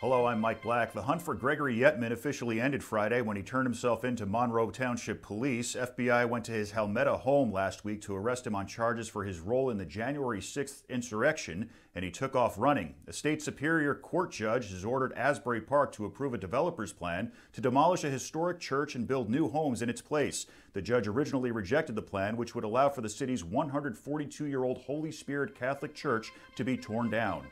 Hello, I'm Mike Black. The hunt for Gregory Yetman officially ended Friday when he turned himself into Monroe Township Police. FBI went to his Helmetta home last week to arrest him on charges for his role in the January 6th insurrection, and he took off running. A state superior court judge has ordered Asbury Park to approve a developer's plan to demolish a historic church and build new homes in its place. The judge originally rejected the plan, which would allow for the city's 142 year old Holy Spirit Catholic Church to be torn down.